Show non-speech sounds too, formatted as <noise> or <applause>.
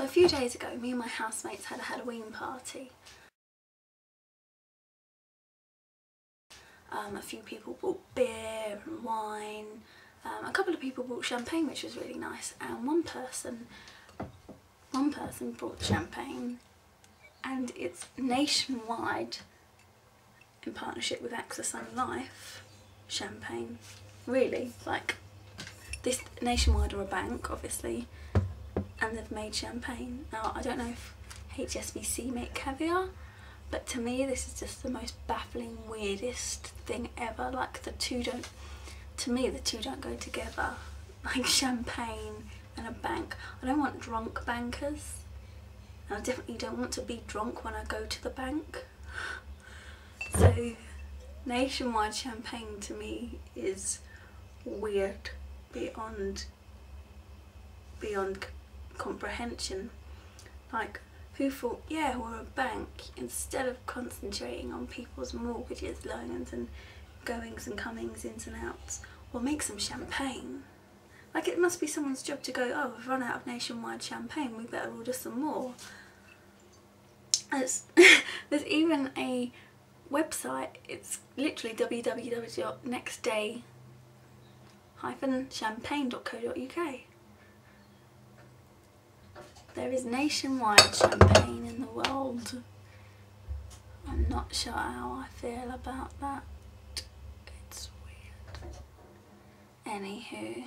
So a few days ago, me and my housemates had a Halloween party. Um, a few people bought beer and wine. Um, a couple of people bought champagne, which was really nice. And one person, one person brought champagne, and it's nationwide in partnership with AXA Sun Life champagne. Really, like this nationwide or a bank, obviously, and they've made champagne. Now I don't know if HSBC make caviar, but to me this is just the most baffling, weirdest thing ever. Like the two don't, to me the two don't go together. <laughs> Like champagne and a bank. I don't want drunk bankers. And I definitely don't want to be drunk when I go to the bank. <laughs> So nationwide champagne to me is weird beyond beyond comprehension. Like who thought, yeah, we're a bank, instead of concentrating on people's mortgages, loans and goings and comings, ins and outs, we'll make some champagne. Like it must be someone's job to go, oh, we've run out of nationwide champagne, we better order some more. There's, <laughs> there's even a website, it's literally www.nextday-champagne.co.uk. There is nationwide champagne in the world. I'm not sure how I feel about that. It's weird. Anywho.